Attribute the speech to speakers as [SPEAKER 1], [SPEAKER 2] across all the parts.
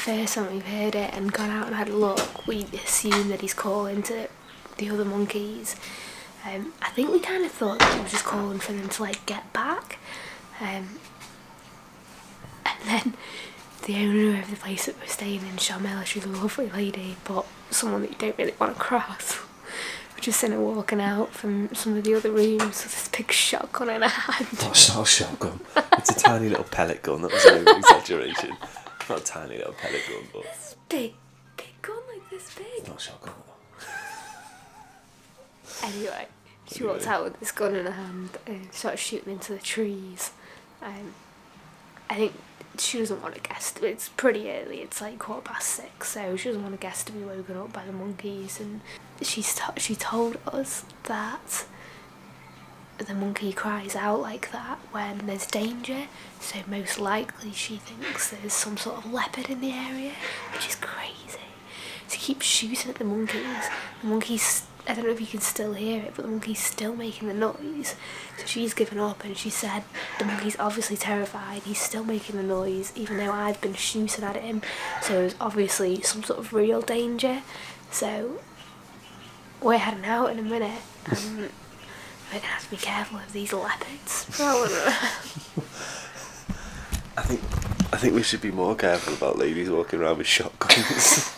[SPEAKER 1] First time we've heard it and gone out and had a look, we assume that he's calling to the other monkeys. Um, I think we kind of thought that he was just calling for them to like get back. Um, and then the owner of the place that we're staying in, Shamela, she's a lovely lady, but someone that you don't really want to cross. We're just seen her walking out from some of the other rooms with this big shotgun in her hand.
[SPEAKER 2] Not a shotgun. It's a tiny little pellet gun. That was an exaggeration. Not a tiny little pellet gun, but
[SPEAKER 1] This big, big gun like this big.
[SPEAKER 2] not a shotgun.
[SPEAKER 1] Anyway, she walked out with this gun in her hand and started shooting into the trees. Um, I think she doesn't want a guest. It's pretty early. It's like quarter past six, so she doesn't want a guest to be woken up by the monkeys. And she's t- she told us that the monkey cries out like that when there's danger. So most likely she thinks there's some sort of leopard in the area, which is crazy. So he keeps shooting at the monkeys. The monkeys, I don't know if you can still hear it, but the monkey's still making the noise. So she's given up and she said the monkey's obviously terrified. He's still making the noise, even though I've been shooting at him. So there's obviously some sort of real danger. So we're heading out in a minute. And we're gonna have to be careful of these leopards.
[SPEAKER 2] Uh, I think I think we should be more careful about ladies walking around with shotguns.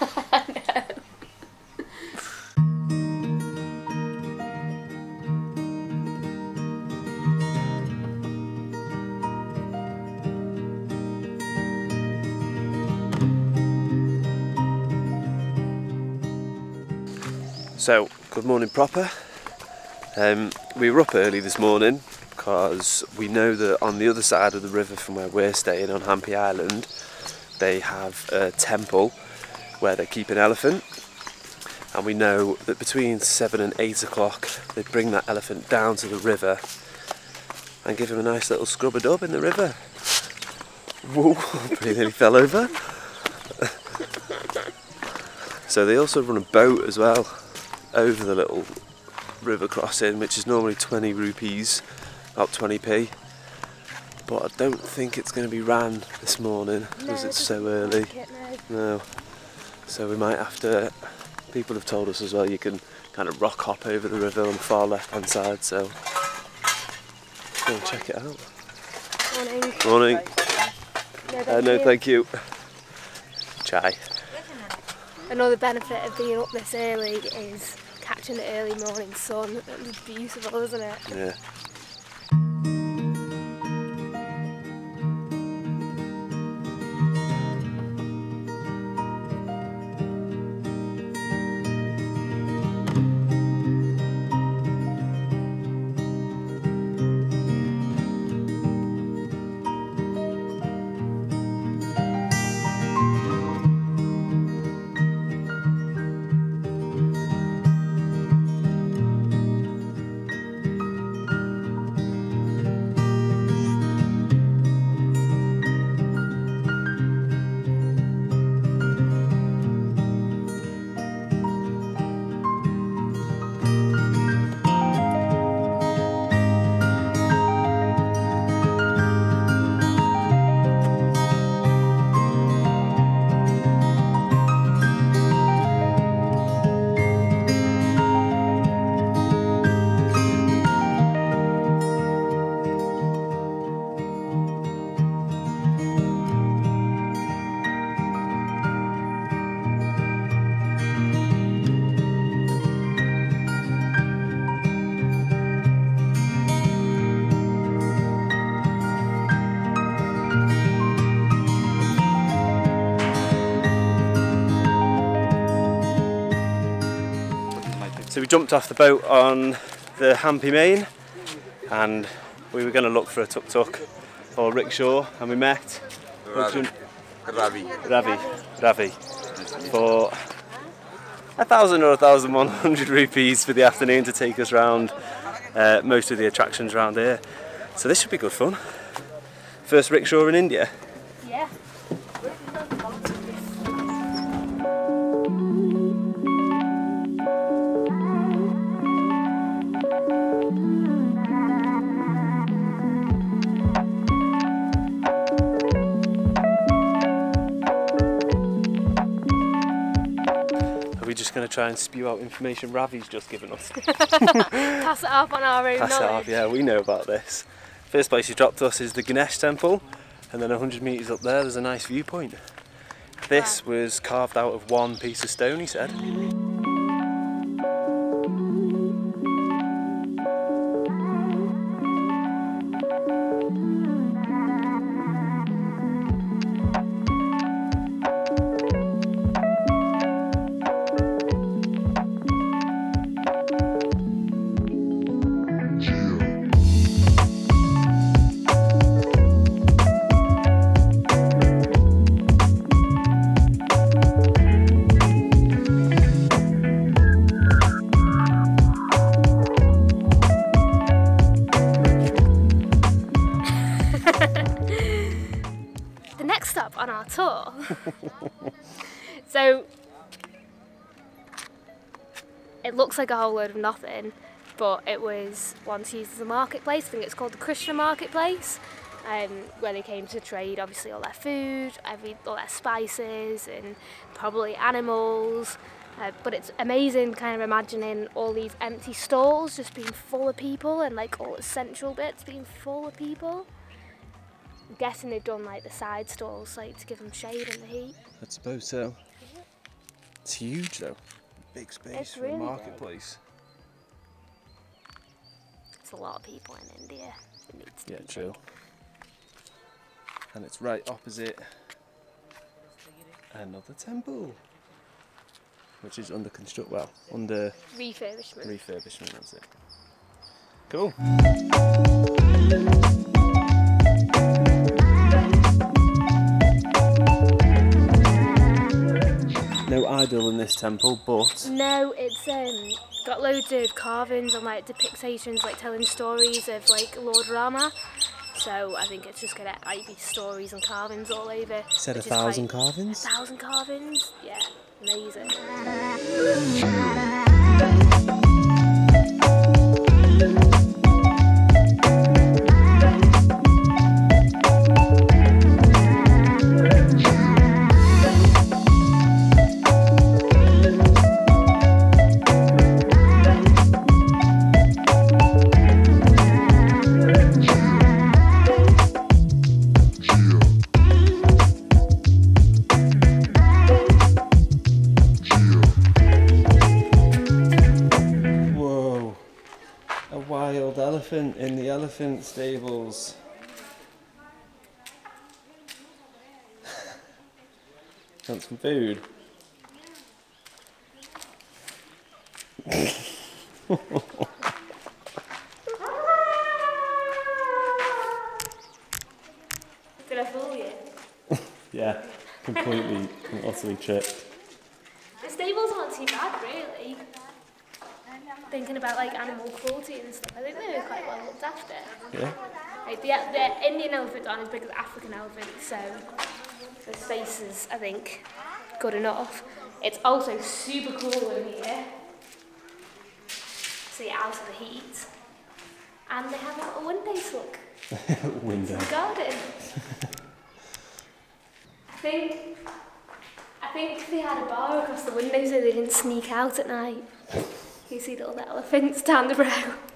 [SPEAKER 2] so, good morning proper. Um, we were up early this morning because we know that on the other side of the river from where we're staying on Hampi Island, they have a temple where they keep an elephant. And we know that between seven and eight o'clock, they bring that elephant down to the river and give him a nice little scrub a dub in the river. Whoa, nearly fell over. so they also run a boat as well over the little river crossing, which is normally 20 rupees, about 20p. But I don't think it's going to be ran this morning because it's so early. No. So we might have to. People have told us as well you can kind of rock hop over the river on the far left hand side, so go and check it out.
[SPEAKER 1] Morning.
[SPEAKER 2] Morning.
[SPEAKER 1] No,
[SPEAKER 2] Uh,
[SPEAKER 1] thank
[SPEAKER 2] no,
[SPEAKER 1] you.
[SPEAKER 2] thank you. Chai.
[SPEAKER 1] Another benefit of being up this early is catching the early morning sun. It's beautiful, isn't it?
[SPEAKER 2] Yeah. Jumped off the boat on the Hampi Main and we were going to look for a tuk tuk or rickshaw and we met
[SPEAKER 3] Ravi. Ravi.
[SPEAKER 2] Ravi, Ravi for a thousand or a thousand one hundred rupees for the afternoon to take us round uh, most of the attractions around here. So this should be good fun. First rickshaw in India.
[SPEAKER 1] Yeah.
[SPEAKER 2] Try and spew out information Ravi's just given us.
[SPEAKER 1] Pass it off on our own
[SPEAKER 2] Pass it
[SPEAKER 1] knowledge.
[SPEAKER 2] off, yeah, we know about this. First place he dropped us is the Ganesh Temple, and then 100 metres up there, there's a nice viewpoint. This was carved out of one piece of stone, he said.
[SPEAKER 1] Our tour. so it looks like a whole load of nothing, but it was once used as a marketplace. I think it's called the Krishna Marketplace, um, where they came to trade obviously all their food, every all their spices, and probably animals. Uh, but it's amazing kind of imagining all these empty stalls just being full of people and like all the central bits being full of people. I'm guessing they've done like the side stalls like to give them shade in the heat.
[SPEAKER 2] I suppose so. It's huge though. Big space
[SPEAKER 1] It's
[SPEAKER 2] for
[SPEAKER 1] really
[SPEAKER 2] a
[SPEAKER 1] big.
[SPEAKER 2] marketplace.
[SPEAKER 1] It's a lot of people in India. It needs to
[SPEAKER 2] Yeah, true. And it's right opposite another temple, which is under construct. Well, under
[SPEAKER 1] Refurbishment.
[SPEAKER 2] refurbishment. That's it. Cool. No idol in this temple, but
[SPEAKER 1] no, it's um got loads of carvings and like depictions, like telling stories of like Lord Rama. So I think it's just gonna like be stories and carvings all over.
[SPEAKER 2] said a
[SPEAKER 1] which is
[SPEAKER 2] thousand
[SPEAKER 1] quite-
[SPEAKER 2] carvings.
[SPEAKER 1] A thousand carvings. Yeah, amazing.
[SPEAKER 2] wild elephant in the elephant stables. Want some food?
[SPEAKER 1] Did I fool you?
[SPEAKER 2] Yeah, completely and utterly tricked.
[SPEAKER 1] The stables aren't too bad, really. Thinking about like animal cruelty and stuff, I think they were quite well looked after.
[SPEAKER 2] Yeah?
[SPEAKER 1] Like the, the Indian elephants aren't as big as African elephants, so the space is, I think, good enough. It's also super cool in here. So you're out of the heat. And they have a window to look
[SPEAKER 2] Window.
[SPEAKER 1] the garden. I think I think they had a bar across the window so they didn't sneak out at night. You see the little elephants down the road.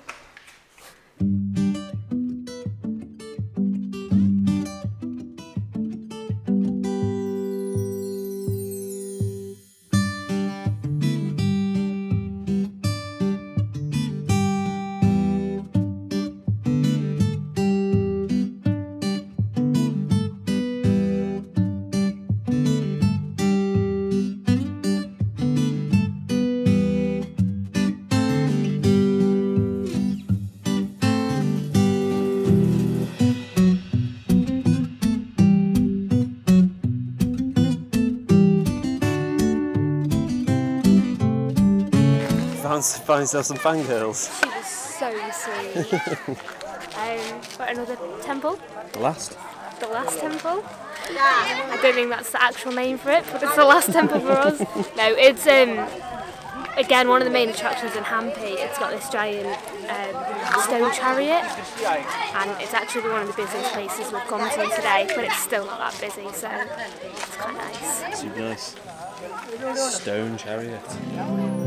[SPEAKER 2] Found, found yourself some fangirls.
[SPEAKER 1] She was so sweet. um, but another temple,
[SPEAKER 2] The last.
[SPEAKER 1] the last temple. I don't think that's the actual name for it, but it's the last temple for us. No, it's um again one of the main attractions in Hampi. It's got this giant um, stone chariot, and it's actually one of the busiest places we've come to today. But it's still not that busy, so it's quite nice.
[SPEAKER 2] Super nice. stone chariot.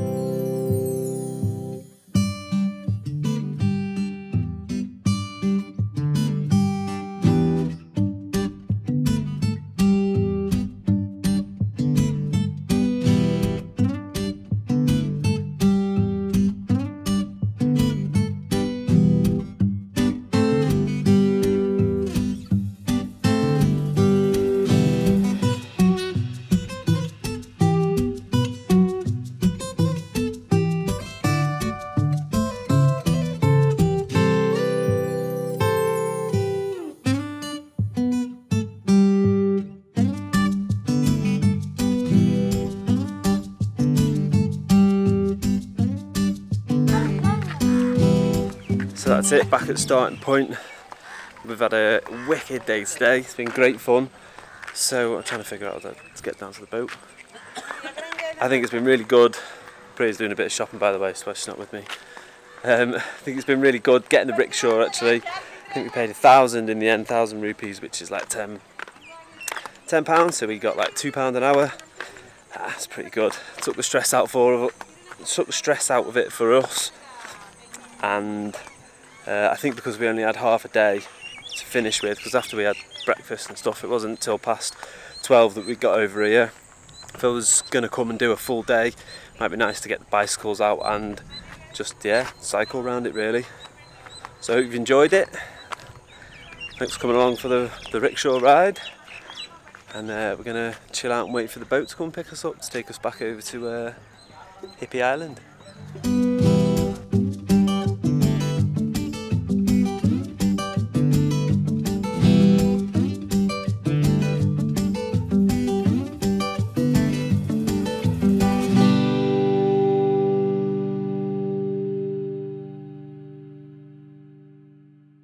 [SPEAKER 2] So that's it, back at starting point. We've had a wicked day today, it's been great fun. So I'm trying to figure out how to get down to the boat. I think it's been really good. Priya's doing a bit of shopping by the way, so she's not with me. Um, I think it's been really good getting the rickshaw actually. I think we paid a thousand in the end, thousand rupees, which is like 10, 10 pounds, so we got like two pound an hour. That's pretty good. Took the stress out for took the stress out of it for us and uh, I think because we only had half a day to finish with, because after we had breakfast and stuff, it wasn't until past 12 that we got over here. If I was going to come and do a full day, might be nice to get the bicycles out and just, yeah, cycle around it really. So I hope you've enjoyed it. Thanks for coming along for the, the rickshaw ride. And uh, we're going to chill out and wait for the boat to come pick us up to take us back over to uh, Hippie Island.